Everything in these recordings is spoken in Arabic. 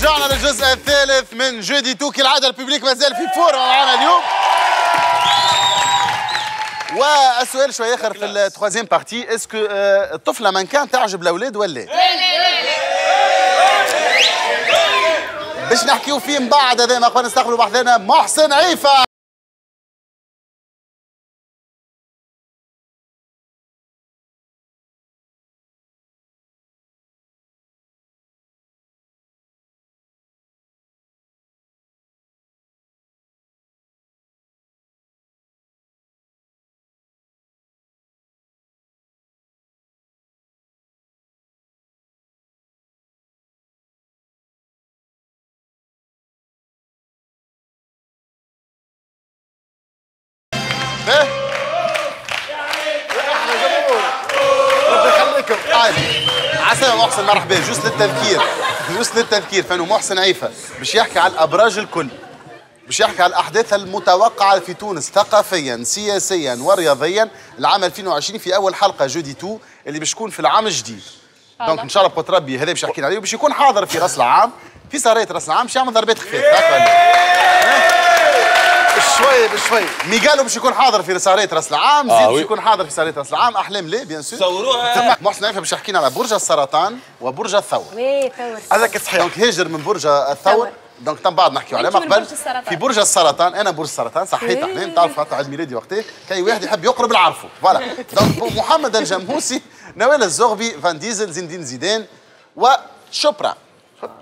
ورجعنا للجزء الثالث من Jeu Dit Tout كالعاده ال public مازال في فورمة معنا اليوم. والسؤال شوية آخر في ال troisième partie. est-ce que الطفلة من كان تعجب الاولاد ولا باش نحكيو فيه من بعد هذا ما قبل نستقبلوا بحثنا محسن عيفه محسن مرحبا. juste للتذكير. juste للتذكير. فانه محسن عيفه باش يحكي على الأبراج الكل. باش يحكي على الأحداث المتوقعة في تونس ثقافيا سياسيا ورياضيا. العام 2020 في أول حلقة Jeu Dit Tout اللي باش تكون في العام الجديد. donc إن شاء الله بقوة ربي هذا باش يحكي عليه. وباش يكون حاضر في رأس العام. في سهرية رأس العام باش يعمل ضربات خفيف؟ بشوي بشوي. ميغالو باش يكون حاضر في سهرية راس العام آه، زيد باش oui. يكون حاضر في سهرية راس العام أحلام ليه؟ bien sûr. صوروها. محسن عيفه باش يحكينا على برج السرطان وبرج الثور. وي ثور. هذاك صحيح؟ دونك هاجر من برج الثور. دونك تم بعد نحكيو عليه. قبل. في برج السرطان. أنا برج السرطان. صحيت إيه. أحلام. تعرف حتى عيد ميلادي وقتها كاي واحد يحب يقرب العرفو فوالا. دونك محمد الجمهوسي نوال الزغبي فان ديزل زين الدين زيدان وشوبرا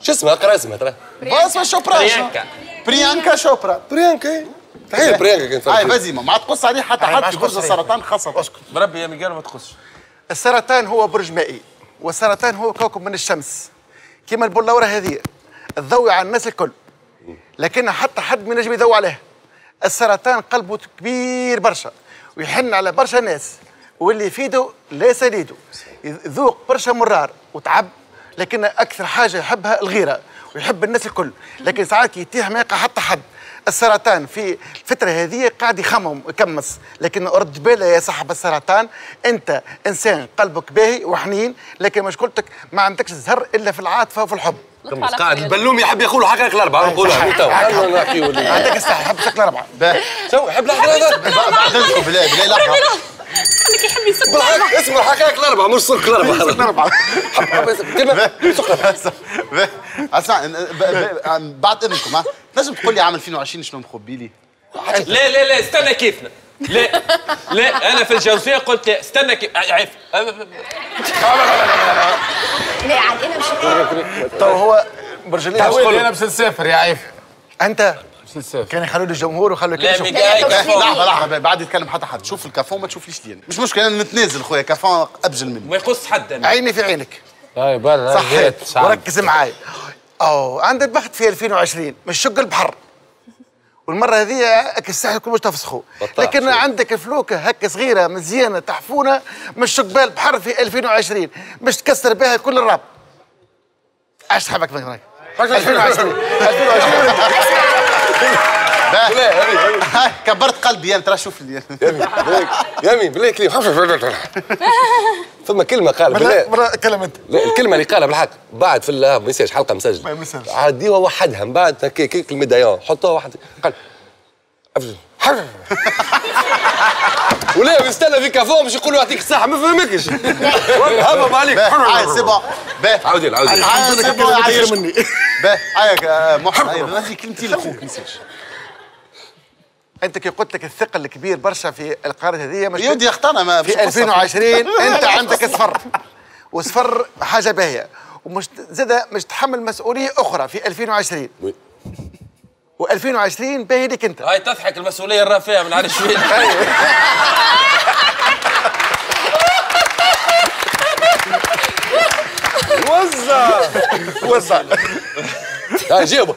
شو اسمها اقرأ اسمها ترى اسمها شوبرا. بريانكا. بريانكا شوبرا. بريانكا تحية بريانكا كنت هاي بازيما ما تقص عليه حتى حد في برج السرطان خاصة. أسكت. بربي يا ميقال ما تخش السرطان هو برج مائي والسرطان هو كوكب من الشمس. كما البلورة هذه تضوي على الناس الكل. لكن حتى حد ما ينجم يضوي عليها السرطان قلبه كبير برشا ويحن على برشا ناس. واللي يفيده لا سديده يذوق برشا مرار وتعب لكن أكثر حاجة يحبها الغيرة ويحب الناس الكل. لكن ساعات يتيه ما يقع حتى حد. السرطان. في الفترة هذه قاعد يخمم ويكمس لكن رد باله يا صاحب السرطان أنت إنسان قلبك باهي وحنين لكن مشكلتك ما عندكش زهر إلا في العاطفة وفي الحب. قاعد البلوم يحب يقول حقائق الأربعة نقولها تو عندك الساعة حب شكل اربعه شو يحب الحقائق بعد اذنكم بالله خليك يحب يسب بالحق اسمه الحقائق الأربعة مش سلك الأربعة. أربعة كلمه سلك اسمع ب- ب- بعد إذنكم ها. تنجم تقول لي عام 2020 شنو مخبي لي؟ لا لا لا استنى كيفنا لا لا أنا في الجوزيه قلت لا استنى كيف. عيف لا عاد أنا مش تو هو برج ليه ويلي أنا باش نسافر يا عيف. أنت؟ نسافر كان يخلوا الجمهور وخلوا يشوف. ميقال لحظة لحظة بعد يتكلم حتى حد. شوف الكافون ما تشوفليش لي. مش مشكلة أنا نتنازل خويا كافون ابجل مني ما يقص حد أنا. عيني في عينك. هاي برا صحيت. وركز معاي. أو عندك بحث في 2020 مش شق البحر. والمرة هذه هكا الساحل كل مش تفسخوا لكن شوي. عندك فلوكة هكا صغيرة مزيانة تحفونة. مش شق البحر في 2020 مش تكسر بها كل الراب. إيش تحبك من هناك. 2020 2020 هاي كبرت قلبي أنا ترى شوف لي. يامي بالله كلمه ثم كلمة قال بالله مرة كلم انت الكلمة اللي قالها بالحق بعد في ما يصيرش حلقة مسجل. ما يمسجلش. عاديها وحدها من بعد هكا كيك الميدايون حطوها واحد قال ولا يستنى في كافون باش يقولوا يعطيك الصحة ما فهمكش. هبب عليك. هاي سي بون باهي عاودي عاودي هاي سي بون. أكثر مني. باهي هاي محمد. كلمتين لأخوك ما يصيرش أنت كي قلت لك الثقل الكبير برشا في القارة هذه مش يودي اختنا ما في 2020 أنت عندك صفر. وصفر حاجة باهية. ومش زاد مش تحمل مسؤولية أخرى في 2020 وي. و2020 باهي لك انت. هاي تضحك المسؤولية الرافعة من عارف شوية. وزع. وزع. هاي جيبه.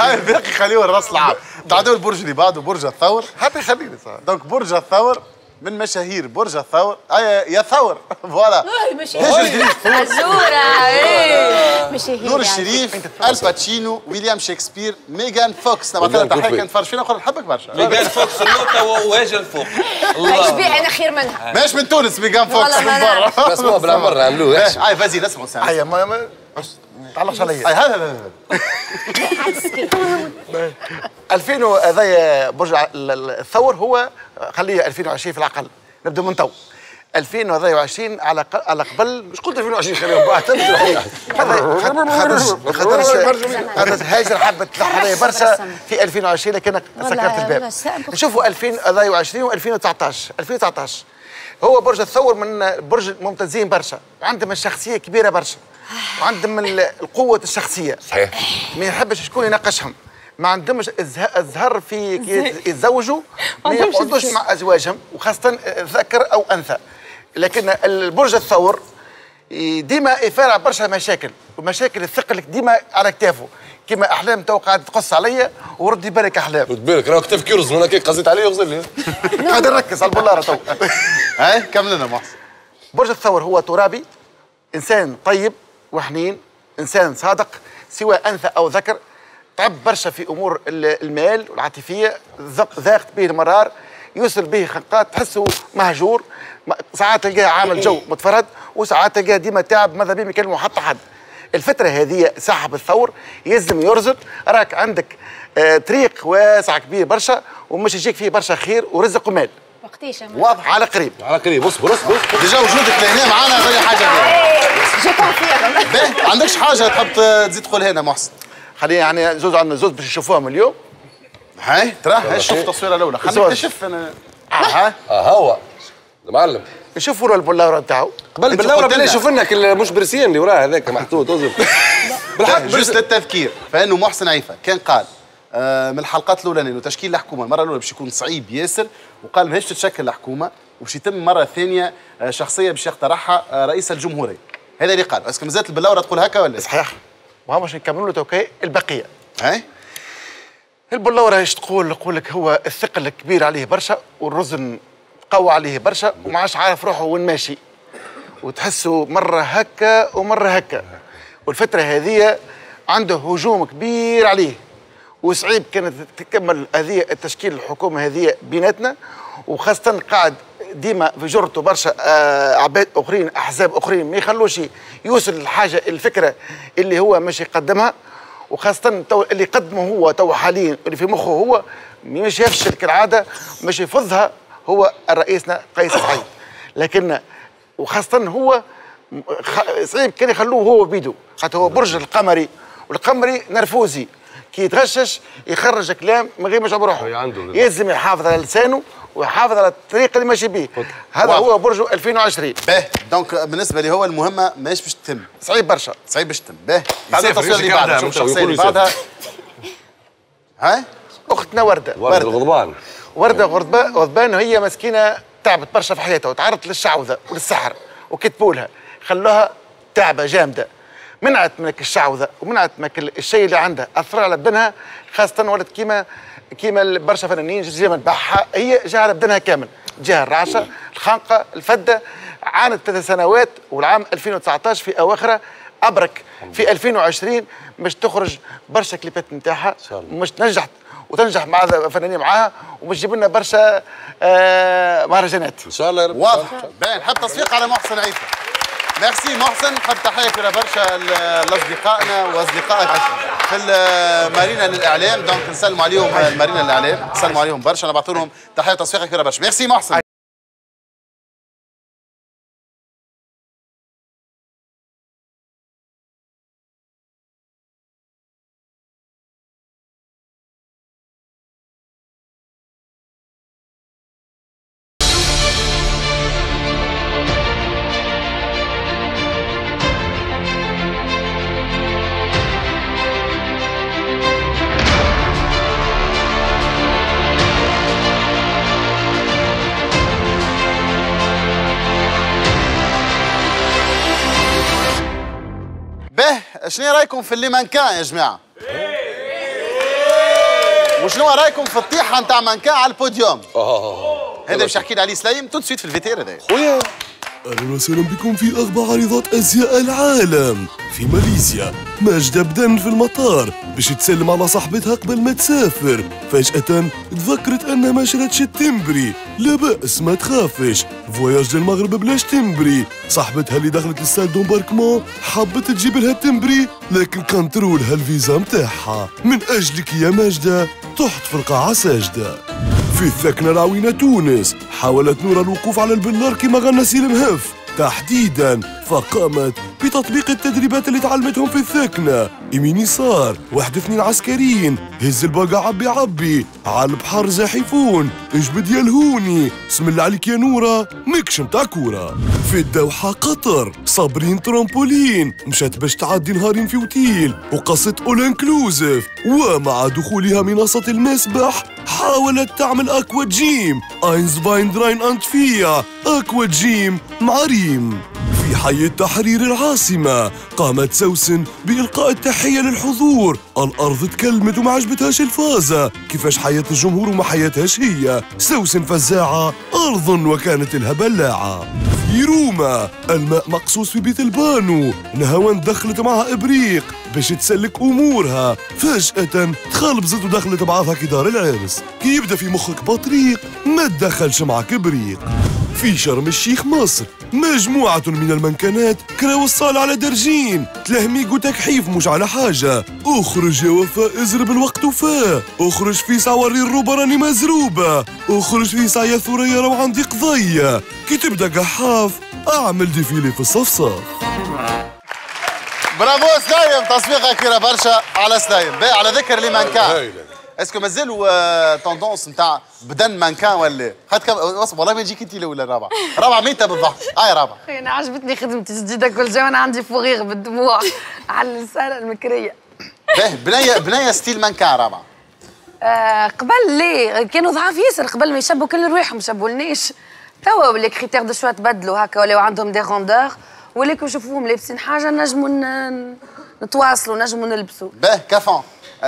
هاي باقي خليه راس العام تعدوا البرج اللي بعده برج الثور. حتى يخليني صح دونك برج الثور من مشاهير برج الثور. آه يا ثور. فوالا. هاجر جريف عزورة إيه. مش هي نور الشريف الباتشينو ويليام شكسبير ميغان فوكس نبعث لها تحيه كوبي. كنت فرج فينا نقول نحبك برشا. ميغان فوكس النوتة وهاجر الفوق. إيش الله. بيه أنا خير منها. ماش من تونس ميغان فوكس من برا. بس ما بالعمر نعملوه باهي، هاي فازي نسمعوا سامي. ما تعلقش عليا هذا هذا هذا. 2000 هذايا برج الثور هو خليه 2020 في العقل. نبدأ من تو. 2020 على على قبل. مش قلت 2020 خليهم بعد خاطر هاجر حبت عليا برشا في 2020 لكن سكرت الباب. نشوفوا 2020 و2019 2019 هو برج الثور من برج ممتازين برشا. وعندهم الشخصيه كبيرة برشا. وعندهم ال- القوة الشخصية. صحيح. ما يحبش شكون يناقشهم. ما عندهمش الزهر في كي يتزوجوا ما يقعدوش. مع أزواجهم وخاصة ذكر أو أنثى. لكن البرج الثور ديما يفارع برشا مشاكل ومشاكل الثقل ديما على كتافه. كما أحلام تو قاعد تقص عليا وردي بالك أحلام. خد بالك راهو كتف كيرز من هكاك قصيت عليه وغزل لي قاعد نركز على البلارة تو. هاي كمل لنا محسن. برج الثور هو ترابي إنسان طيب وحنين إنسان صادق سواء أنثى أو ذكر تعب برشا في أمور ال- المال والعاطفية ذق- ذاقت به المرار يوصل به خنقات تحسه مهجور ساعات تلقاه عامل جو متفرد وساعات تلقاه ديما تعب ماذا بيه ما يكلمه حتى حد الفترة هذه صاحب الثور يلزم يرزق راك عندك آه طريق واسع كبير برشا ومش يجيك فيه برشا خير ورزق ومال. وقتيش يا واضح على قريب. على قريب. اصبر اصبر اصبر. déjà وجودك لهنا معانا غير حاجة. باهية. je confirme عندكش حاجة تحب تزيد تقولها لنا محسن؟ خلينا يعني زوز عندنا زوز باش نشوفوهم اليوم. هاي ترى هاي شوف التصويره الاولى خلينا. نكتشف أنا. ها؟ آه هو. المعلم. نشوفوا له البلاورة نتاعو قبل بالله ربي لنا. شوف لنا كل- مش برسيان اللي وراه هذاك محطوط اصبر بالحق juste للتذكير. فإنه محسن عيفه كان قال آه، من الحلقات الأولانية إنه تشكيل الحكومة المرة الأولى باش يكون صعيب ياسر وقال ماهيش تتشكل الحكومة؟ وباش يتم مرة ثانية آه، شخصية باش يقترحها آه، رئيس الجمهورية. هذا اللي قال. est-ce que مازالت البلاوره تقول هكا ولا صحيح. وهم باش نكملوا له توكي البقية. هاي البلاوره إيش تقول؟ نقول لك هو الثقل الكبير عليه برشا والرزن قوى عليه برشا وما عادش عارف روحه وين ماشي. وتحسه مرة هكا ومرة هكا. والفترة هذه عنده هجوم كبير عليه. وصعيب كانت تكمل هذه التشكيل الحكومة هذه بيناتنا وخاصة قاعد ديما في جرته برشا آه، عباد أخرين أحزاب أخرين ما يخلوش يوصل الحاجة الفكرة اللي هو مش يقدمها. وخاصة اللي قدمه هو تو حاليا اللي في مخه هو مش يفشل كالعادة مش يفضها هو رئيسنا قيس سعيد. لكن وخاصة هو صعيب كان يخلوه هو بيدو. خاطر هو برج القمري والقمري نرفوزي. كي يتغشش يخرج كلام من غير ما يشعر بروحه. يلزم يحافظ على لسانه ويحافظ على الطريق اللي ماشي بيه. هذا واضح. هو برج 2020 باهي donc بالنسبة لي هو المهمه ماهيش باش تتم. صعيب برشا. صعيب باش تتم. التصوير اللي يمشي بعدها شوف الشخصيه اللي بعدها. هاي أختنا وردة. وردة غضبان. غضبان هي مسكينة تعبت برشا في حياتها وتعرضت للشعوذة وللسحر وكتبوا لها خلوها تعبة جامدة. منعت منك الشعوذة ومنعت منك الشيء اللي عندها. اثر على بدنها خاصة ولد كيما كيما برشا فنانين جا مذبحها هي جا على بدنها كامل. جاها الرعشة الخنقة الفدة عانت ثلاث سنوات والعام 2019 في أواخره. أبرك في 2020 باش تخرج برشا كليبات نتاعها شاء الله. مش نجحت وتنجح مع فنانين معاها ومش تجيب لنا برشا آه مهرجانات. إن شاء الله يا رب. واضح. باين نحب تصفيق على محسن عيسى. ميرسي محسن نحب تحية كبيره برشا لاصدقائنا وأصدقائك في المارينا للإعلام. donc نسلموا عليهم المارينا للإعلام نسلموا عليهم برشا نبعثوا لهم تحية تصفيق كبيره برشا. ميرسي محسن به. شنو رأيكم في les mannequins يا جماعة؟ وشنو رأيكم في الطيحة نتاع مانكان على البوديوم؟ هذا باش يحكي لي عليه سليم tout de suite في الفيتير هذا خويا أهلا وسهلا بكم في اغبى عارضات ازياء العالم. في ماليزيا ماجدة بدن في المطار. باش تسلم على صاحبتها قبل ما تسافر. فجأة تذكرت انها ما شرتش التمبري. لا بأس ما تخافش. voyage للمغرب بلاش تمبري. صاحبتها اللي دخلت لل salle d'embarquement حبت تجيب لها التمبري لكن كنترولها الفيزا متاعها. من أجلك يا ماجدة تحت في القاعة ساجدة. في الثكنة العوينة تونس حاولت نورا الوقوف على البلار كما غنى سيلم هف تحديدا فقامت بتطبيق التدريبات اللي تعلمتهم في الثكنة. يمين يسار واحد اثنين عسكريين. هز البقع عبي عبي. على البحر زاحفون. اجبد يا الهوني اسم الله عليك يا نورا مكش متاع كورة في الدوحة قطر. صابرين ترامبولين. مشات باش تعدي نهارين في اوتيل وقصت all inclusive ومع دخولها منصة المسبح حاولت تعمل aqua gym. eins zwei drei أنت فيا. aqua gym. مع ريم حي التحرير العاصمة. قامت سوسن بإلقاء التحية للحضور. الأرض تكلمت وما عجبتهاش الفازة. كيفاش حياة الجمهور وما حياتهاش هي؟ سوسن فزاعة أرض وكانت لها بلاعة في روما الماء مقصوص في بيت البانو. نهاوند دخلت معها إبريق. باش تسلك أمورها. فجأة تخلبزت ودخلت بعضها كدار العرس. كي يبدأ في مخك بطريق ما تدخلش معك إبريق. في شرم الشيخ مصر. مجموعة من المنكنات كراو الصالة على درجين. تلهميق وتكحيف مش على حاجة. أخرج يا وفاء ازرب الوقت وفاء. أخرج في وري الروبة راني مزروبة. أخرج في يا ثريا رو عندي قضية. كي تبدأ قحاف أعمل défilé في الصفصاف برافو سلايم تصفيقه كبيره برشا. على سلايم باهي على ذكر les mannequins اسكو مازالوا توندونس نتاع بدن مانكان ولا خاطر كم وصف والله ما تجيك انت الاولى الرابعه الرابعه ميته بالضحك هاي رابعه أنا عجبتني خدمتي جديده كل شيء وأنا عندي فوغيغ بالدموع. على السنة المكرية. باهي. بنيه بنيه ستيل مانكان رابعه آه قبل ليه كانوا ضعاف ياسر قبل ما يشبوا كل رواحهم شبوا لناش توا لي كريتير دو شوا تبدلوا هكا ولاو عندهم دي روندور وليكم نشوفوهم لابسين حاجة نجموا نتواصلوا نجموا نلبسوا. باهي كافون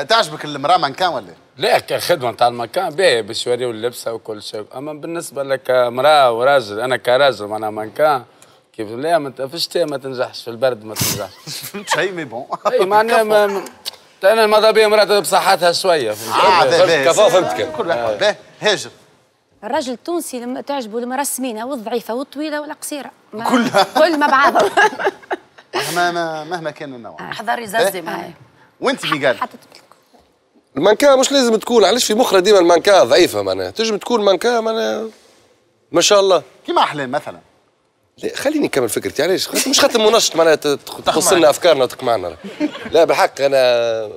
تعجبك المرأة مانكان ولا؟ لا كخدمه نتاع المكان باهي باش يوريو اللبسة وكل شيء. أما بالنسبة لك مراه وراجل أنا كراجل معناها مكان كيف؟ لا ما في الشتاء ما تنجحش في البرد ما تنجحش. فهمت شيء mais bon إي معناها ما- أنا ماذا بيا مرات بصحتها شوية آه فهمت؟ باهي كفا فهمتك كل واحد هاجر. الراجل التونسي لما تعجبه المرأة السمينة والضعيفة والطويلة والقصيرة ما- كلها. كل ما بعضهم. مهما مهما كان النوع. حضري زازي معايا. وانت ميقال حتى المانكا مش لازم تكون علاش في مخنا ديما المانكا ضعيفة معناها؟ تنجم تكون مانكا معناها ما شاء الله. كيما احلام مثلا. لا خليني نكمل فكرتي علاش؟ مش خاطر منشط معناها تخص لنا أفكارنا وتقمعنا لا بالحق أنا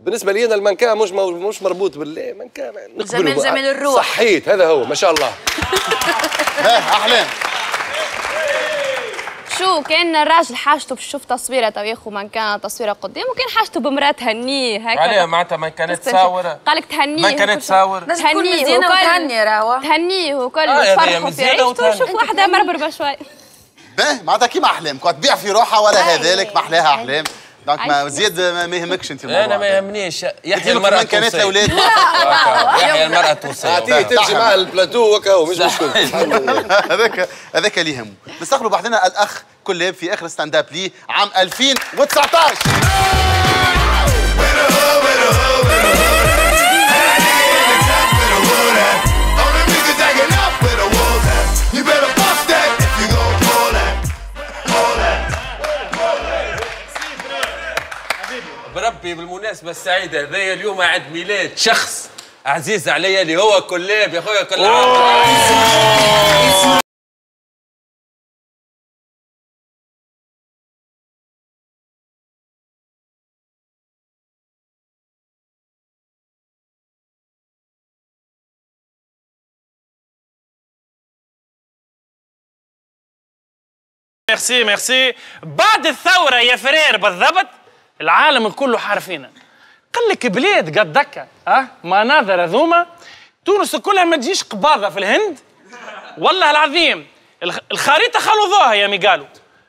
بالنسبة لي أنا المانكا مش مش مربوط بالله مانكا بقى. جمال الروح. صحيت هذا هو ما شاء الله. احلام شو كان الراجل حاجته باش يشوف تصويره تو ياخذ من كان تصويره قدامه كان حاجته بمرأة تهنيه هكا عليها معناتها ما كانت تصور قالك تهنيه ما كانت تصور تكون تهنيه وكل- وتهني راهو. تهنيه وكل تفرحوا في عيشته. وشوف واحدة مربربه شوي باهي معناتها كيما أحلام كنت تبيع في روحها ولا هذلك ما أحلاها أحلام. دونك ما زياد ما يهمكش انت الموضوع أنا ما. يهمنيش يحيى المرأة كانت التونسية الاولاد يحيى المراه التونسيه اعطيه تمشي مع البلاتو وكا هو مش مشكل هذاك هذاك اللي يهمه نستقبلوا بعضنا الاخ كلاب في اخر ستاند اب ليه عام 2019 بربي بالمناسبة السعيدة هذايا اليوم عيد ميلاد شخص عزيز عليا اللي هو كلاب يا خويا كل عام merci merci بعد الثورة يا frère بالضبط. العالم كله حارفينا قال لك بلاد قد دكا ها؟ مناظر ذوما تونس كلها ما تجيش قباضة في الهند. والله العظيم الخ- الخريطة خلوضوها يا ميقالوا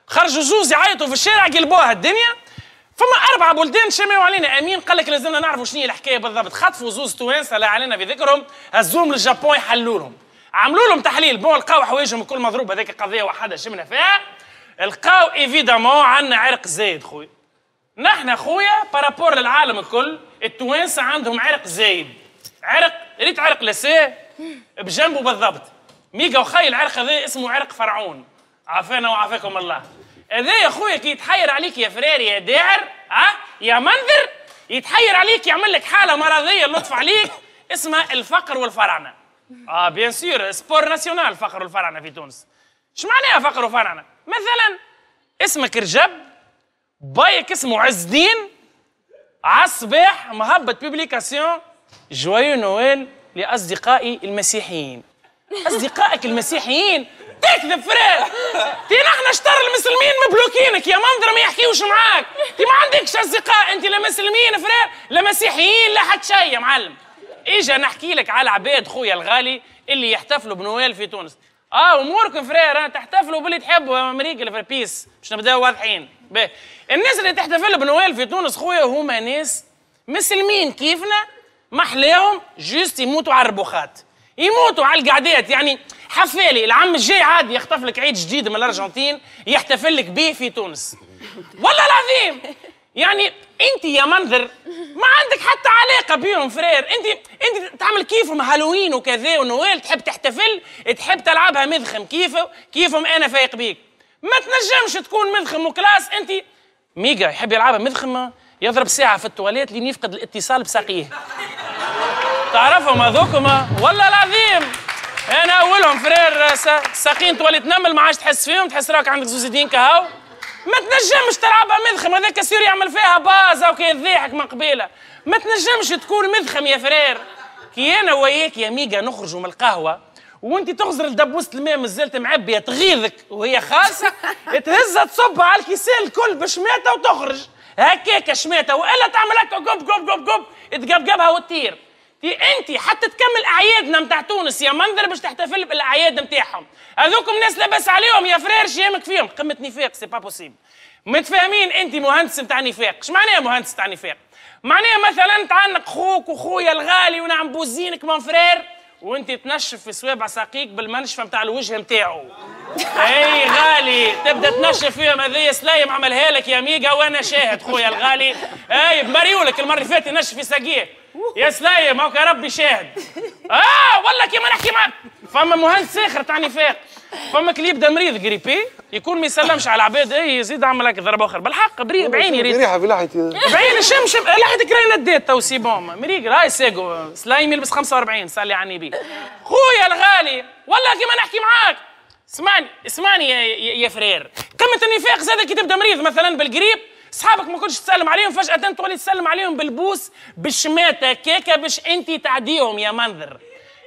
خرجوا زوز يعيطوا في الشارع قلبوها الدنيا. فما أربعة بلدان شمعوا علينا. أمين قال لك لازمنا نعرفوا شنو هي الحكاية بالضبط. خطفوا زوز توانسة لا علينا بذكرهم. هزوهم للجابون يحلوا لهم. عملوا لهم تحليل. bon لقاو حوايجهم الكل مضروب هذيك قضيه وحده شمنا فيها. لقاو évidemment عندنا عرق زايد خويا نحن خويا par rapport للعالم الكل. التوانسة عندهم عرق زايد. عرق ريت عرق لساه بجنبه بالضبط. ميجا وخي العرق هذا اسمه عرق فرعون. عافانا وعافاكم الله. هذا يا خويا كي يتحير عليك يا فراري يا داعر ها؟ يا منذر يتحير عليك يعمل لك حالة مرضية لطف عليك اسمها الفقر والفراعنة. آه بيان سور سبور ناسيونال الفقر والفراعنة في تونس. إيش معناها فقر وفراعنة؟ مثلا اسمك رجب بايك اسمه عز الدين عالصباح مهبط بيبليكاسيون جوايو نويل لأصدقائي المسيحيين. أصدقائك المسيحيين؟ تكذب فرير تي نحن شطر المسلمين مبلوكينك يا منظر ما يحكيوش معاك. تي ما عندكش أصدقاء أنت لا مسلمين فرير لا مسيحيين لا حد شيء يا معلم. إجا نحكي لك على عباد خويا الغالي اللي يحتفلوا بنويل في تونس. آه أموركم frère تحتفلوا باللي تحبوا أمريكا بيس باش نبداو واضحين. باهي الناس اللي تحتفل بنويل في تونس خويا هما ناس مسلمين. كيفنا؟ محلاهم juste يموتوا على الربوخات يموتوا على القعدات. يعني حفالي العم الجاي عادي يخطف لك عيد جديد من الأرجنتين يحتفل لك به في تونس. والله العظيم! يعني أنت يا منذر ما عندك حتى علاقة بيهم frère. أنت أنت تعمل كيفهم هالوين وكذا ونويل تحب تحتفل تحب تلعبها مذخم. كيف كيفهم أنا فايق بيك؟ ما تنجمش تكون مذخم و classe انت ميجا يحب يلعبها مذخم يضرب ساعة في التواليت لين يفقد الاتصال بساقيه. تعرفهم هذوكما والله العظيم. أنا أولهم frère ساقين تواليت نمل ما عادش تحس فيهم تحس راك عندك زوز يدين كهو ما تنجمش تلعبها مذخم هذاك سير يعمل فيها بازا وكي يضيحك من قبيلة. ما تنجمش تكون مذخم يا فرير. كي أنا وياك يا ميجا نخرجوا من القهوة وانت تغزر لدبوسه الماء مازالت معبية تغيظك وهي خالصة تهزها تصبها على الكيسان الكل بشماته وتخرج هكاك شماته وإلا تعمل هكا قب قب قب قب تقبقبها وتطير. تي انت حتى تكمل أعيادنا نتاع تونس يا منذر باش تحتفل بالأعياد نتاعهم هذوكم ناس لاباس عليهم يا frère شيامك فيهم؟ قمة نفاق c'est pas possible متفاهمين انت مهندس نتاع نفاق. إيش معناها مهندس نتاع نفاق؟ معناها مثلا تعانق خوك وخويا الغالي ونعم بوزينك من frère؟ وانت تنشف في صوابع ساقيك بالمنشفة نتاع الوجه نتاعو أي غالي تبدأ تنشف فيهم هذيا سلايم عملها لك يا ميجا وأنا شاهد خويا الغالي. أي بمريولك المرة اللي فاتت ينشف في ساقيه يا سلايم هاك ربي شاهد. آه والله كيما نحكي معك فما مهندس ساخر تاع نفاق فما اللي يبدا مريض غريبي يكون ما يسلمش على العباد اي يزيد عمل هكا ضربه آخر. بالحق بري بعيني ريت ريحه في لحيتي. بعين الشمشم لحيتك راهي نديت تو سي بون مريق هاي ساقو سلايم يلبس 45 صلي على النبي خويا الغالي والله كيما نحكي معاك. اسمعني اسمعني يا, يا, فرير. قمة النفاق زاد كي تبدأ مريض مثلا بالقريب؟ صحابك ما كنتش تسلم عليهم فجأة تولي تسلم عليهم بالبوس بالشماتة كيكة باش انت تعديهم يا منذر.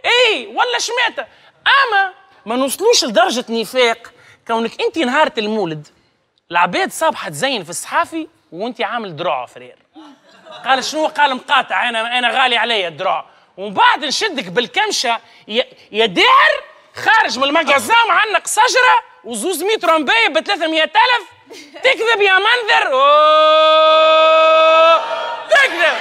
اي ولا شماتة. أما ما نوصلوش لدرجة نفاق كونك انت نهارة المولد. العباد صابحة تزين في الصحافي وانت عامل دروع فرير. قال شنو؟ قال مقاطع أنا أنا غالي عليا الدروع ومن بعد نشدك بالكمشة يا داعر خارج من المجازا معلق شجره وزوز متر مبيب ب 300000 تكذب يا منذر. أوه. تكذب.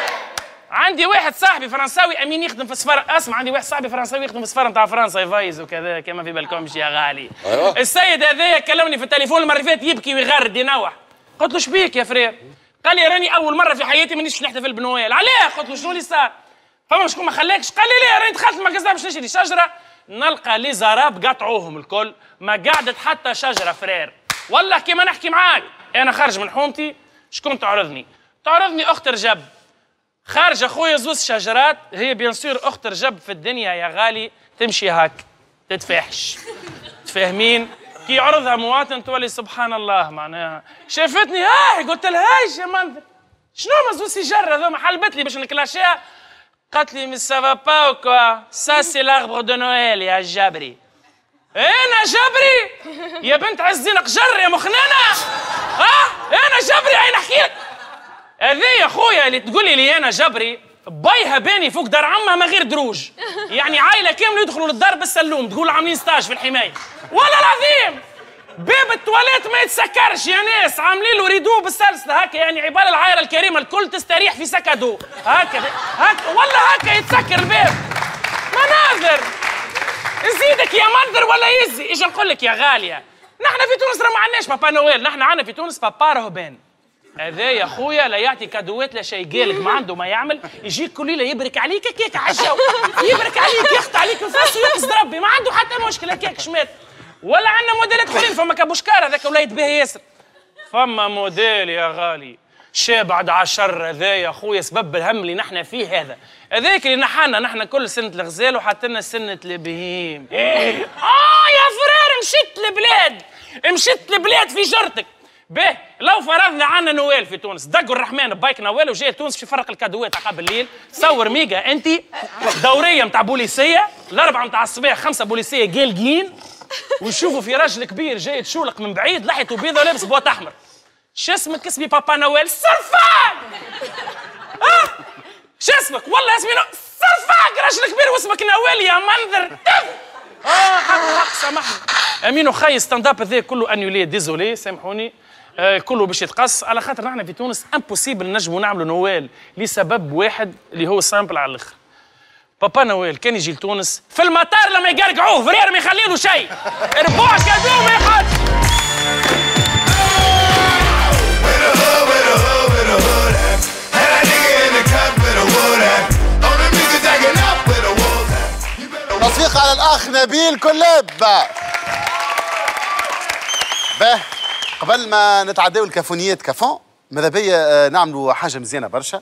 عندي واحد صاحبي فرنساوي أمين يخدم في السفارة. اسمع عندي واحد صاحبي فرنساوي يخدم في السفارة نتاع فرنسا. يفايز وكذا كما في بالكمش يا غالي. أيوة. السيد هذايا كلمني في التليفون المرة اللي فاتت يبكي ويغرد ينوح. قلت له شبيك يا فرير؟ قال لي راني أول مرة في حياتي مانيش نحتفل بنويل علاه قلت له شنو اللي صار فما شكون ما خلاكش. قال لي لا راني دخلت المغازا باش نشري شجره نلقى لي زراب قطعوهم الكل ما قعدت حتى شجرة frère. والله كيما نحكي معاك. أنا خارج من حومتي. شكون تعرضني؟ تعرضني أخت رجب. خارج أخويا زوز شجرات. هي bien sûr أخت رجب في الدنيا يا غالي. تمشي هاك. تتفاحش تفاهمين كي يعرضها مواطن تولي سبحان الله معناها. شافتني؟ Hi! قلت لها Hi يا منذر شنو مزوز سيجاره هذوما حلبت لي باش نكلاشيها. قالت لي mais ça va pas ou quoi ça c'est l'arbre de Noël يا جابري أنا جبري يا بنت عز الدين قجر يا مخنانه ها أنا جبري عين احكي لك هذه يا خويا اللي تقولي لي أنا جبري بايها باني فوق دار عمها ما غير دروج يعني عائله كامله يدخلوا للدار بالسلوم تقول عاملين stage في الحمايه والله العظيم باب التواليت ما يتسكرش يا ناس. عاملين له rideau بالسلسلة. هكا يعني عبال العائله الكريمة الكل تستريح في سكدو. هكا هكا والله هكا يتسكر الباب. مناظر. زيدك يا منذر ولا يزي؟ إيش نقول لك يا غالية نحن في تونس راه ما عندناش papa Noël. نحن عندنا في تونس بابا رهبان. هذا يا خويا لا يعطي كادوات لا شيء. قالك ما عنده ما يعمل. يجيك كل ليله يبرك عليك هكاك على يبرك عليك يخط عليك الفاس ويقصد ربي. ما عنده حتى مشكلة. هكاك شمات ولا عندنا موديلات اخرين فما كابوشكار هذاك ولا يتباهي ياسر. فما موديل يا غالي. شا بعد عشر هذا يا خويا سبب الهم اللي نحن فيه هذا. هذاك اللي نحنا نحن كل سنة الغزال وحط لنا سنة البهيم آه يا فرار مشيت البلاد مشيت البلاد في جرتك. به لو فرضنا عنا نوال في تونس. دقوا الرحمن ببايك نوال وجاي تونس باش يفرق الكادوات. عقب الليل تصور ميجا انت دورية نتاع بوليسية. الأربعة نتاع الصباح خمسة بوليسية قالقين ويشوفوا في راجل كبير جاي تشولق من بعيد لحيته بيضة ولابس بوات أحمر. شو اسمك؟ اسمي بابا نويل. سرفان آه! شو اسمك؟ والله اسمي نو... سرفان راجل كبير واسمك نويل يا منذر. تف آه حق سامحني. امين خي stand up هذا كله annulé désolé سامحوني. آه كله باش يتقص. على خاطر نحن في تونس impossible نجموا نعملوا نوال لسبب واحد اللي هو simple على الآخر. بابا نويل كان يجي لتونس في المطار لما يقرقعوه frère ما يخلي له شيء ربوع cadeau ما يقعدش تصفيق على الأخ نبيل كلاب. به قبل ما نتعداو الكافونيات كافون ماذا بيا آه، نعملوا حاجة مزيانة برشا.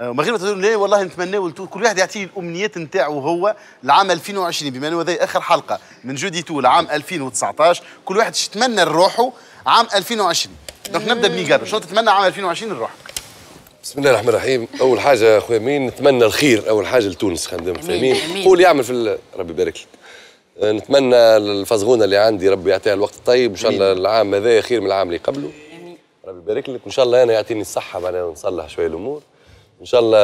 وما غير ما تقولوا ليه والله نتمناو التو- كل واحد يعطيه الأمنيات نتاعو هو لعام 2020 بما أنه هذا آخر حلقة من Jeu Dit Tout لعام 2019 كل واحد يتمنى لروحه عام 2020 donc نبدأ بميغال شنو تتمنى عام 2020 لروحك؟ بسم الله الرحمن الرحيم. أول حاجة أخويا مين نتمنى الخير أول حاجة لتونس خلينا فاهمين اللي يعمل في ال- ربي يبارك لك. آه، نتمنى الفزغونه اللي عندي ربي يعطيها الوقت الطيب إن شاء الله العام هذا خير من العام اللي قبله. ربي يبارك لك وإن شاء الله أنا يعطيني الصحة معناها ونصلح شوية الأمور. إن شاء الله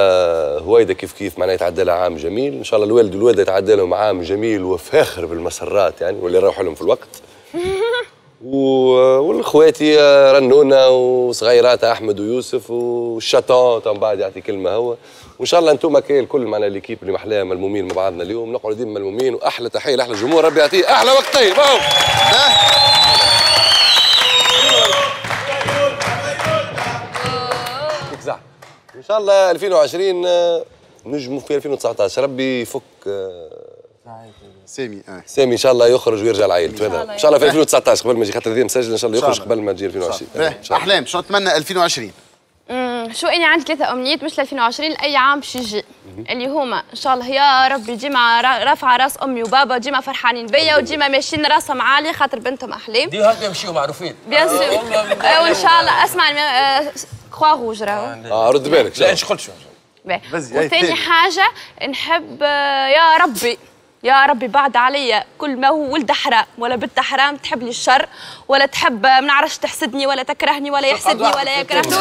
هويدا كيف كيف معناها يتعدى لها عام جميل. إن شاء الله الوالد والوالدة يتعدى لهم عام جميل وفاخر بالمسرات يعني واللي يروح لهم في الوقت. و- والاخواتي رنونا وصغيرات أحمد ويوسف والشاتون تو من بعد يعطي كلمة هو. وإن شاء الله أنتم كاين الكل معنا ليكيب اللي محلاها ملمومين مع بعضنا اليوم. نقعدوا ديما ملمومين وأحلى تحية لأحلى جمهور. ربي يعطيه أحلى وقت طيب شاء الله 2020 آه، نجموا في 2019 ربي يفك آه، سامي آه. سامي إن شاء الله يخرج ويرجع لعائلته هذا إن شاء الله في 2019 قبل ما يجي خاطر هذه مسجل إن شاء الله يخرج. قبل ما تجي 2020 باهي. إن شاء الله. أحلام شنو تتمنى 2020 أمم، شو إني عندي ثلاثة أمنيات مش ل 2020 لاي عام باش يجي. اللي هما إن شاء الله يا ربي ديما را- رافعة راس أمي وبابا ديما فرحانين بيا وديما ماشيين راسهم عاليه خاطر بنتهم أحلام. دي هكا يمشيو معروفين. بيان سور. آه، وان شاء الله. أسمع croix rouge راهو. آه رد بالك لا إيش قلت شو؟ وثاني. حاجة نحب آه، يا ربي يا ربي بعد عليا كل ما هو ولد حرام ولا بنت حرام تحب لي الشر ولا تحب آه، ما نعرفش تحسدني ولا تكرهني ولا يحسدني ولا يكرهني.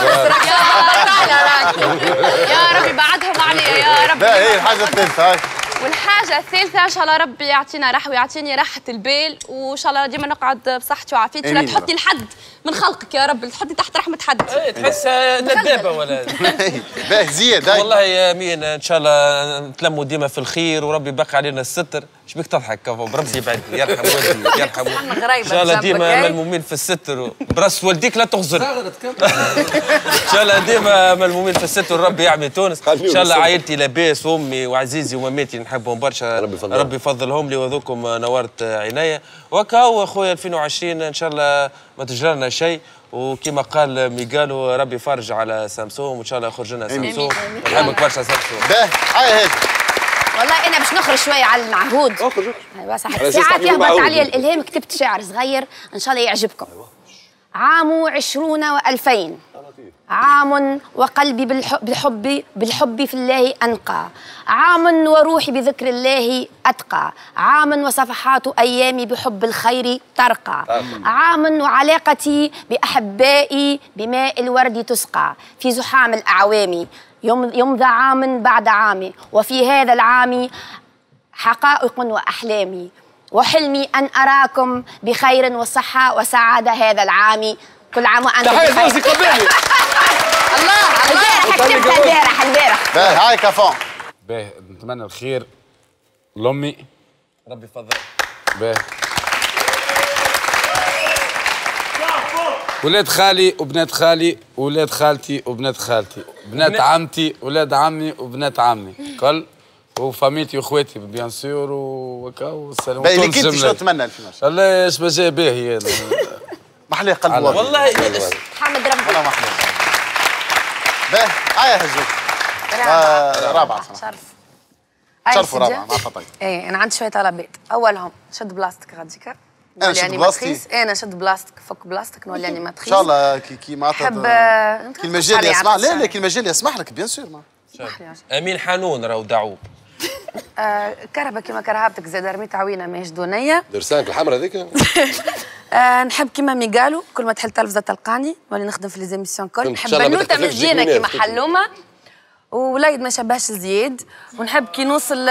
يا ربي بعدهم عليا يا ربي لا هي الحاجة الثالثة هاي. والحاجة الثالثة إن شاء الله ربي يعطينا راحة ويعطيني راحة البال وإن شاء الله ديما نقعد بصحتي وعافيتي لا يا تحطي لحد. من خلقك يا رب تحطي تحت رحمة حد. إيه، تحس ندابه ولا؟ باهي زياد والله يا مين إن شاء الله نتلموا ديما في الخير وربي يبقى علينا الستر. بك تضحك؟ كفو بربي يبعد يرحم والدي يرحمه غريبة إن شاء الله ديما إيه؟ ملمومين في الستر. براس والديك لا تغزر إن شاء الله ديما ملمومين في الستر ربي يعمي تونس. إن شاء الله. عائلتي لاباس وامي وعزيزي ومامتي نحبهم برشا. ربي يفضلهم. ربي يفضلهم لي وذوكم نورت عناية وكاو اخويا 2020 إن شاء الله ما تجرى لنا شيء. وكما قال ميغالو ربي يفرج على سامسونج وإن شاء الله يخرج لنا سامسونج. نحبك برشا سامسونج. باهي هاي هذه والله إنا باش نخرج شوية على المعهود. اخرج أيوا صح. على أساس ساعات يهبط معهود. علي الالهام كتبت شعر صغير إن شاء الله يعجبكم. عام عشرون وألفين. عام وقلبي بالحب, بالحب, في الله أنقى. عام وروحي بذكر الله أتقى. عام وصفحات أيامي بحب الخير ترقى. عام وعلاقتي بأحبائي بماء الورد تسقى. في زحام الأعوام. يم- يمضى عام بعد عام. وفي هذا العام حقائق وأحلامي وحلمي أن أراكم بخير وصحة وسعادة هذا العام. كل عام وأنتم بخير. الله البارح كتبتها البارح البارح. باهي هاي كافون باهي نتمنى الخير. لامي. ربي يفضل. باهي ولاد خالي وبنات خالي ولاد خالتي وبنات خالتي. بنات عمتي ولاد عمي وبنات عمي. كل وفاميلتي واخواتي bien sûr وكا والسلام. باهي وتونس ليك انت شنو. تتمنى 2020 الله اش ما جاي باهي محلي قلب. والله حمد ربي والله محلي. هزوك آه،. شرف. شرفوا أي سيدي. رابعة مع خطأي إيه أنا عندي شوية طلبات أولهم شد بلاصتك غاديكا. أنا شد انيماتريس أنا شد بلاستيك فك بلاستيك نولي إن انيماتريس شاء الله كي كي معناتها آه، كي المجال يسمح لا لا. كي المجال يسمح لك بيان سور ما. أمين حانون راهو دعوب آه كرهبه كيما كرهبتك زاد رميت عوينة ماهيش دونية. درسانك الحمراء هذيك؟ آه نحب كيما ميغالو كل ما تحل تلفزه تلقاني نولي نخدم في ليزيميسيون. كل نحب بنوتة مزيانه جيكونات، كيما. حلومة ووليد ما شبهش زياد ونحب كي نوصل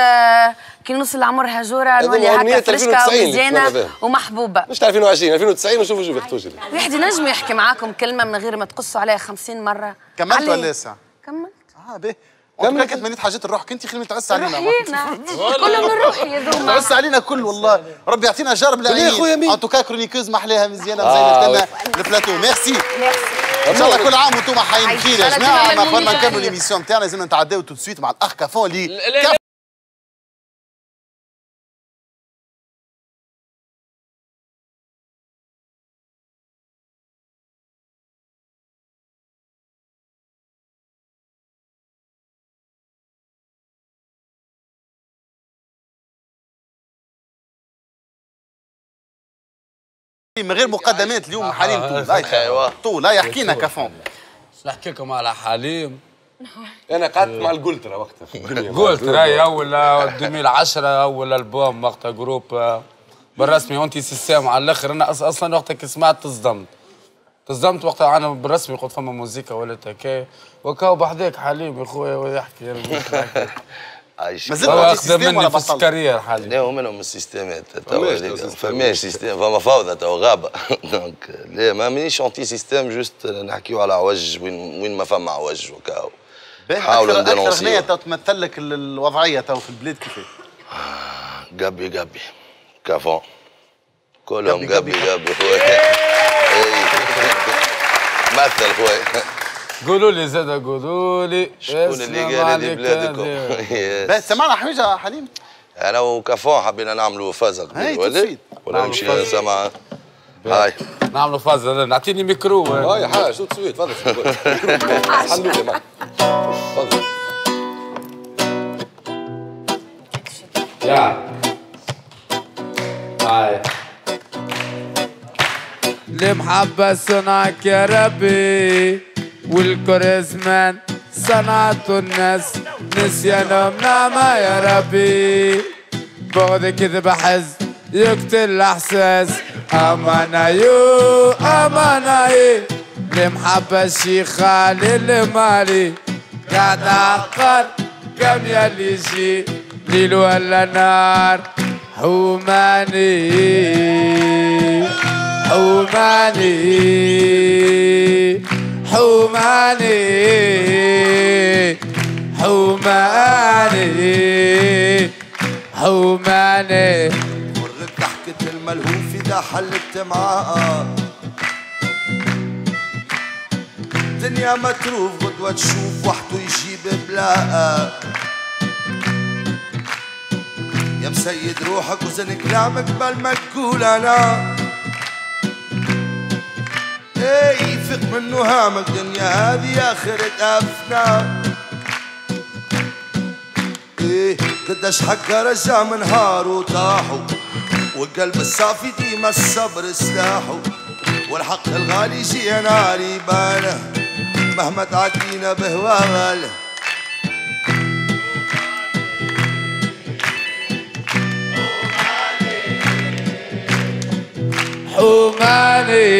كي نوصل لعمرها جوره نولي هكا أمنيات فريشكا 2090 اللي كنا ومزيانه. ومحبوبة مش 2020 2090 نشوفوا شوف يختوش لي واحد ينجم يحكي معاكم كلمة من غير ما تقصوا عليها 50 مرة كملت. ولا لسه؟ كملت آه باهي كملت كنت منيت حاجات الروح كنت خلي تعس علينا روحينا كله من روحي يا ذوما تعس علينا كل والله. ربي يعطينا جرب يا خويا مين؟ ان توكا كرونيكوز محلاها مزيانة آه، مزينه لنا البلاتو ميرسي إن شاء الله كل عام وأنتم حيين. بخير يا جماعة. ما قبل ما. نكملوا l'émission تاعنا لازم نتعداو tout de suite مع الأخ كافون اللي من غير مقدمات اليوم حليم طول. هاي طول هاي يحكينا كافون نحكي لكم على حليم. أنا قعدت مع القلترة وقتها. قلت راي اول 2010 اول البوم وقتها groupe آه، بالرسمي anti système على الأخر. أنا أصلا وقتها كي سمعت تصدمت. تصدمت وقتها أنا بالرسمي قلت فما موزيكا ولا هكا وكاو بحذاك حليم يا خويا ويحكي ما زلت أخذ مني في؟ السكرير حليم لا منهم السيستمات توا فماش. système. فماش système فما فوضى توا غابه donc لا ما مانيش anti système juste نحكيو على عوج وين وين ما فما عوج وكاو باهي حاولوا أكثر أكثر. أغنية تو تمثل لك ال- الوضعية تو في البلاد كيفاش قبي قبي كافون كلهم قبي قبي. خويا. مثل خويا قولوا لي زاد قولوا لي. شكون اللي قال عليك بلادكم. باهي سمعنا حويجه حليم. أنا وكافون حبينا نعملوا فازة هاي قبل ولا تفيد. ولا نعملوا نمشي. سمع؟ هاي. نعملوا فازة. نعطيني ميكرو. هاي حاجة شو تسوي تفضل حلوله معك تفضل يا هاي. المحبة صنعك يا ربي. والكرزمان صنعت الناس نسيانهم. نعمة يا ربي. بغض كذب حز يقتل الإحساس. أمانة يو أمانة إيه المحبة شيخة للمالي قاعد عقل كم يلي يجي. ليل ولا نار حوماني. حوماني. حوماني حوماني حوماني. مرت ضحكة الملهوف إذا حلت معاه دنيا متروف غدوة تشوف وحده يجيب بلاء يا مسيد روحك وزن كلامك قبل ما تقول أنا. إيه فيق منه هامك دنيا هذه اخرة افنان إيه قداش حكى رجع من نهار وطاحوا والقلب الصافي ديما الصبر سلاحه والحق الغالي يجي نار يبانه مهما تعدينا بهواله حوماني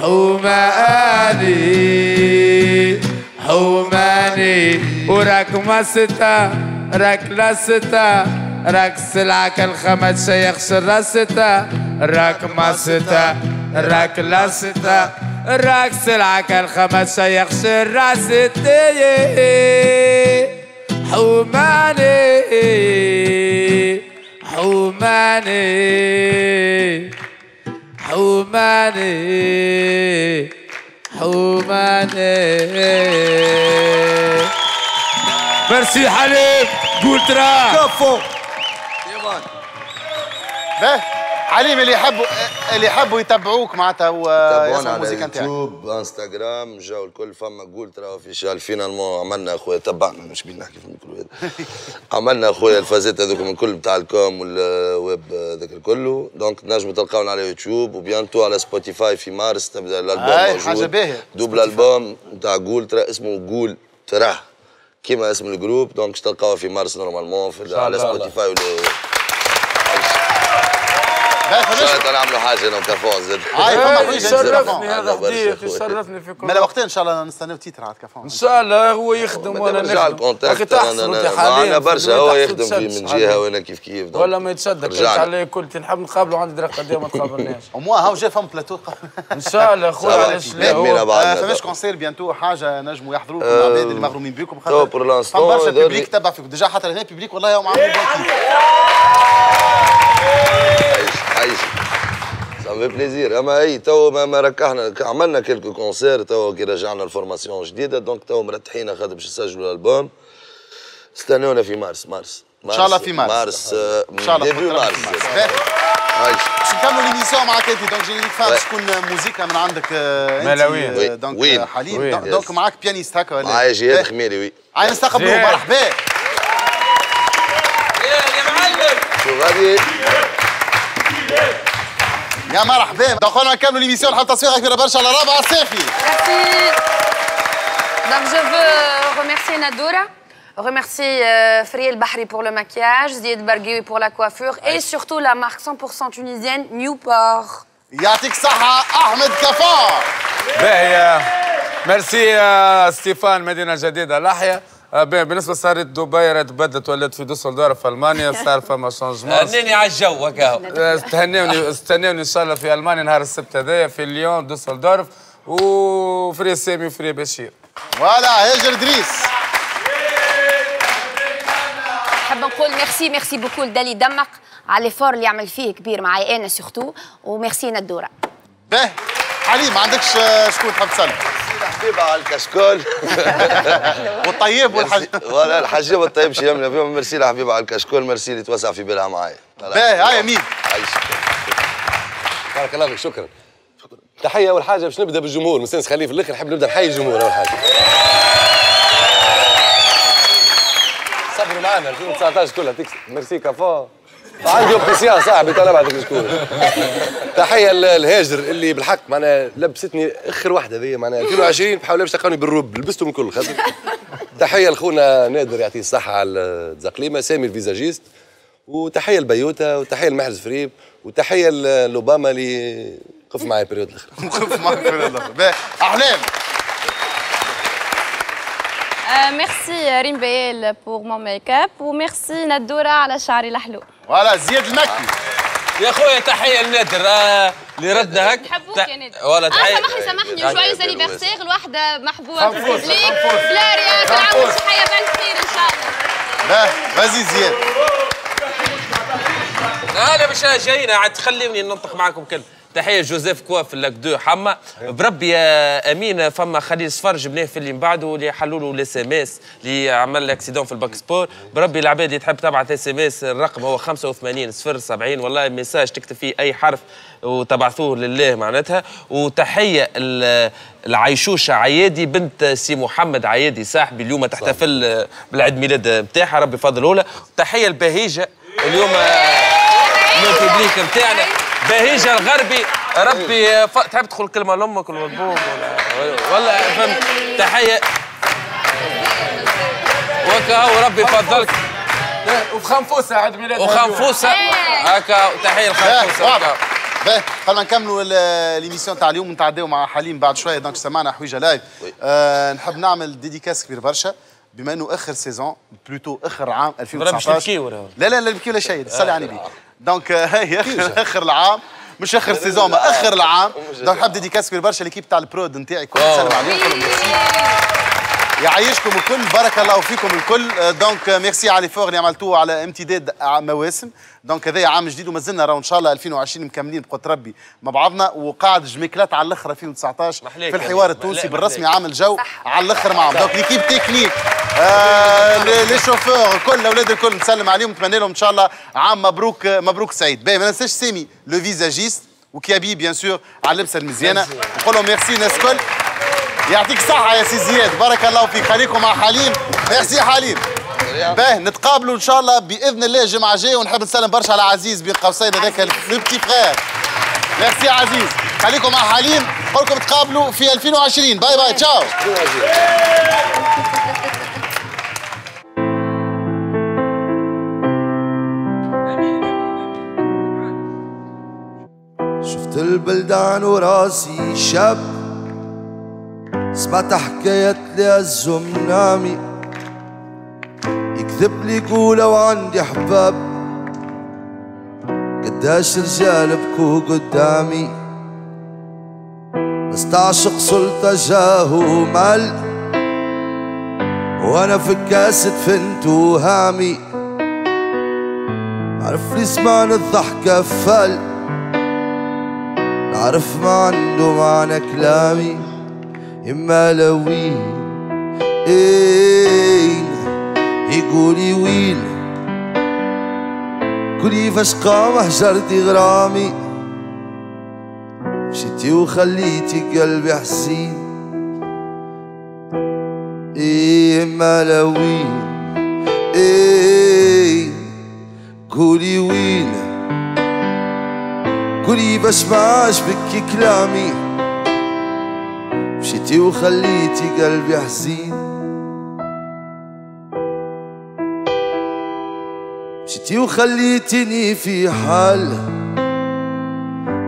حوماني حوماني وراك مستا راك لستا راك سلعك الخمد شيخ شرستا راك مستا راك لستا راك سلعك الخمد شيخ شرستا حوماني حوماني حوماني حوماني. ميرسي حليم قول ترى كفو. باهي حليم اللي يحبوا اللي يحبوا يتبعوك معناتها ويسمعوا على الموسيقى نتاعك يوتيوب انستغرام جاو الكل فما قول ترى officiel finalement عملنا أخويا تبعنا مش بين نحكي في هذا عملنا أخويا الفازات هذوك من الكل بتاع ال com وال web هذاك الكله donc تنجموا تلقاونا على يوتيوب و bientôt على سبوتيفاي في مارس تبدأ الألبوم موجود. حاجة باهية. double ألبوم نتاع قول ترى اسمه قول ترى كيما اسم ال groupe donc باش تلقاوها في مارس normalement في على الله. سبوتيفاي ولا باهي ان فماش شاء الله نعملوا حاجة أنا وكافون زاد هاي فما حويجه يشرفني هذا حديث. يشرفني في كل مالا وقتين إن شاء الله نستناو titre عاد كافون إن شاء الله هو يخدم وأنا نرجع نخدم ال contact. أخي تحصل أنا انت حاليا برشا هو يخدم في من حاليا. جهه وأنا كيف كيف ولا ما رجعنا. عليه كل نحب نقابله عندي درك قد ما تقابلناش. وموا هاو جا فما بلاتو. إن شاء الله خويا. علاش لا فماش concert bientôt حاجة نجموا يحضروكم العباد اللي مغرومين بكم تو pour l'instant فما برشا public تبع فيكم. déjà حتى هنا public والله هم عاملين عايش. ça me fait plaisir أما أي تو ما, ما ركحنا عملنا quelques concerts تو كي رجعنا ال formation جديدة donc تو مرتحين خاطر باش نسجلوا الألبوم. استنونا في مارس مارس. إن شاء الله في مارس. مارس آه، إن شاء الله. فترة مارس. باش نكملوا ليميسيون معاك انت دونك فان باش تكون موزيكا من عندك أنت ملاوين. وي. دونك وين؟ حليم وين. دونك- معاك بيانيست هكا ولا؟ معايا جهاد. خميري وي. عاين نستقبلوه. جهاد. مرحبا. يا معلم. شو غادي؟ يا مرحبا. دخلنا نكملوا ليميسيون نحط تصويرها كبيره برشا على رابعه صافي ميرسي دونك جو فو ريميرسي نادورا ريميرسي فريال البحري بور لو ماكياج زيد برغيوي بور لا كوافور اي سورتو لا مارك 100% تونيزيان نيوبور يعطيك الصحة أحمد كفار باهية ميرسي ستيفان مدينة جديدة لحية بالنسبة صارت دبي راه تبدلت ولات في دوسلدورف في ألمانيا صار فما شونجمون هنيني على الجو هكا. آه، تهنوني استنوني إن شاء الله في ألمانيا نهار السبت هذايا في ليون دوسلدورف وفري سامي وفري بشير. voilà هاجر ادريس نحب نقول merci merci beaucoup لدالي دمق على l'effort اللي عمل فيه كبير معايا أنا surtout وميرسي ندوره باهي حليم ما عندكش آه، شكون تحب تسلم على الكشكول. والطيب والحاج ولا الحجيب الطيب شي يمنا فيهم. ميرسي لحبيبه على الكشكول ميرسي اللي توسع في بالها معايا باهي هاي مين عايش بارك الله فيك شكرا. تحية أول حاجة باش نبدا بالجمهور؟ مستانس خليه في الآخر نحب نبدأ نحيي الجمهور أول حاجة. صبروا معنا 2019 كلها تكسب. ميرسي كافا عندي اوبسيان صاحبي تو نبعثك شكون تحية ل- الهاجر اللي بالحق معناها لبستني آخر واحدة ذي معناها 2020 بحاول باش تلقوني بالروب لبستهم الكل خاطر. تحية لخونا نادر يعطيه الصحة على الزقليمة سامي الفيزاجيست. وتحية لبيوتا وتحية لمحرز فريب وتحية ل- لأوباما اللي قف معي البريود الآخر معك في الأخر. باهي أحلام. ميرسي ريم بيال بور مون ميك اب وميرسي ندوره على شعري الحلو فوالا زياد المكي يا خويا تحية لنادر آه، اللي ردنا هك. نحبوك ت- يا نادر. ولا آه تحية. سامحني سامحني. تحية جوايز بيروز. انيفرسير الواحده محبوبه في. فلاريا كل عام خنفوس. وأنتم حياه بالخير إن شاء الله. باهي غازي زياد أنا باش جايين عاد تخليوني ننطق معاكم كلمه تحية جوزيف كواف اللاكدو حما. بربي يا أمين فما خليل صفرج بنيه في اللي من بعده اللي حلوا له الإس إم إس اللي عمل أكسيدون في الباك سبور. بربي العباد اللي تحب تبعث إس إم إس الرقم هو 85 صفر 70 والله ميساج تكتب فيه أي حرف وتبعثوه لله معناتها. وتحية ال- العيشوشة عيادي بنت سي محمد عيادي صاحبي اليوم تحتفل بالعيد ميلاد نتاعها ربي فضل اولى تحية البهيجة اليوم من ال public نتاعنا بهيجه الغربي ربي ف... تحب تدخل كلمة لأمك ولا لابوك ولا ولا فهمت تحية. وكا ربي يفضلك. وخنفوسه عيد ميلاد وخنفوسه هكا تحية باهي الخنفوسه واضح. هكا. باهي خلينا نكملوا l'émission تاع اليوم نتعداو مع حليم بعد شوية. donc سمعنا حويجه live آه نحب نعمل dédicace كبير برشا بما إنه آخر saison plutôt آخر عام باش 2019 تبكي ولا؟ لا لا لا نبكي ولا شيء صلي على النبي. donc آه، هاي اخر اخر العام مش اخر saison ما اخر العام donc نحب dédicace كبير برشا l'équipe تاع ال prod نتاعي كل سلام عليهم كلهم يعيشكم الكل. بارك الله فيكم الكل. آه، donc آه، ميرسي على l'effort اللي عملتوه على امتداد ع- مواسم. donc هذا عام جديد وما زلنا راهو إن شاء الله 2020 مكملين بقدر ربي مع بعضنا. وقاعد جميكلات على الآخر 2019 محليك في الحوار. التونسي. بالرسمي عامل جو على الآخر معهم donc l'équipe technique آه les les chauffeurs كل الاولاد الكل نسلم عليهم. نتمنى لهم إن شاء الله عام مبروك مبروك سعيد. باهي ما ننساش سامي le visagiste وكيابي bien sûr على اللبسه المزيانة. نقول لهم ميرسي الناس الكل. يعطيك الصحة يا سي زياد. بارك الله فيك. خليكم مع حليم. ميرسي يا حليم. باه نتقابلوا إن شاء الله بإذن الله الجمعه الجايه ونحب نسلم برشا على عزيز بين قوسين هذاك le petit فخير. ميرسي يا عزيز. خليكم مع حليم. نقول لكم تقابلوا في 2020 bye. bye. ciao. شفت البلدان وراسي شاب سمعت حكايات لعز منامي يكذب لي يقول وعندي حباب. قداش رجال بكوا قدامي. نستعشق سلطة جاهو مال وأنا في كاسة فنت وهامي. عرف لي زمان الضحكة فال نعرف ما عنده معنى كلامي. إما لوين إيه يقولي وين كلي فاش قام هجرتي غرامي مشيتي وخليتي قلبي حزين إيه إما لوين إيه قولي وين قولي باش ما عجبك كلامي مشيتي وخليتي قلبي حزين. مشيتي وخليتني في حال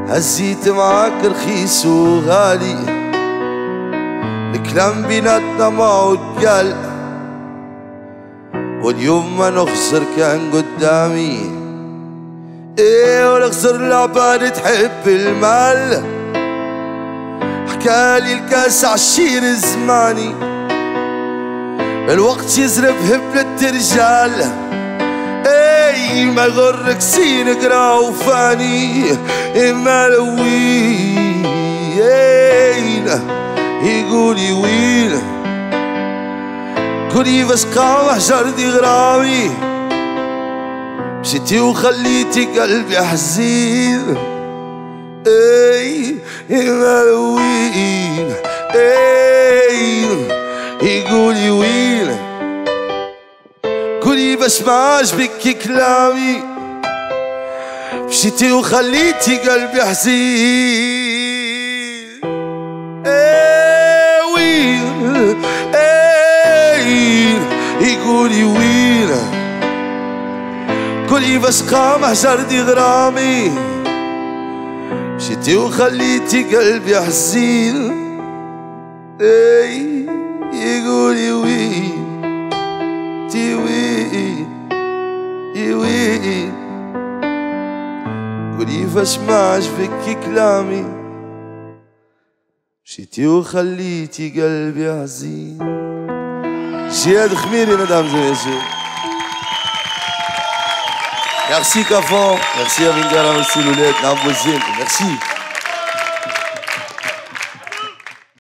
هزيت معاك رخيص وغالي. الكلام بيناتنا ما قال واليوم ما نخسر كان قدامي. إيه ونخسر العباد تحب المال. حكالي الكاس عشير زماني. الوقت يزرب هبلة رجال إي ما يغرك سينقرا وفاني. إيه ما لوين؟ يقولي وين؟ كوني بس قام حجرتي غرامي. مشيتي وخليتي قلبي حزين. اي ما وين اي يقولي وين قولي بس ما عجبك كلامي مشيتي وخليتي قلبي حزين اي وين اي يقولي وين كلي بس قام هجرتي غرامي مشيتي وخليتي قلبي حزين. إي يقولي وين تي وين وين قولي فاش ما عجبك كلامي. مشيتي وخليتي قلبي حزين. جهاد خميري مدام زويسو Merci Kafan, merci Amingala, merci Loulette, Nam Merci.